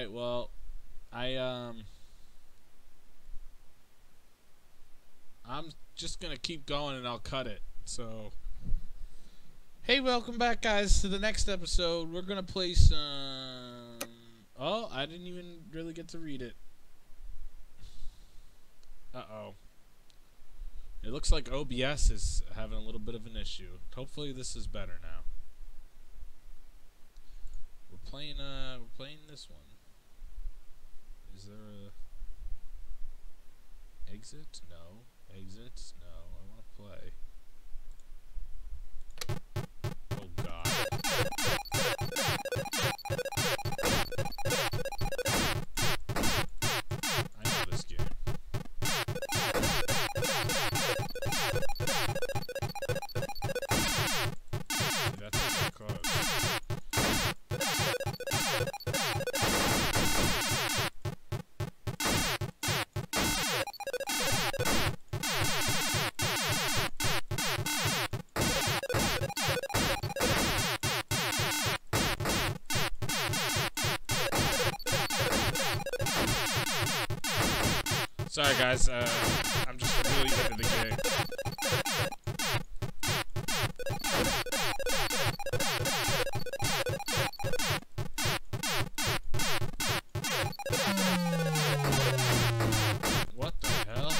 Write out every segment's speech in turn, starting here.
Alright, well, I, um... I'm just gonna keep going and I'll cut it, so... Hey, welcome back, guys, to the next episode. We're gonna play some... Oh, I didn't even really get to read it. Uh-oh. It looks like OBS is having a little bit of an issue. Hopefully this is better now. We're playing uh we're playing this one. Is there a exit? No. Exit? No. I want to play. Sorry guys, uh, I'm just really into the game. What the hell?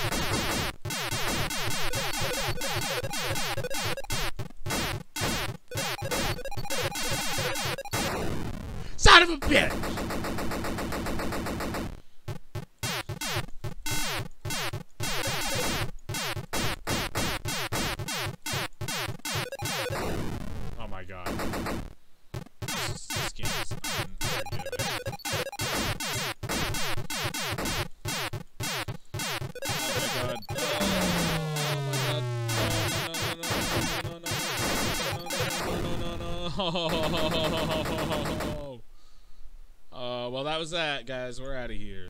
Son of a bitch! My god. Oh. Oh. Uh, well, that was that, guys. We're out of here.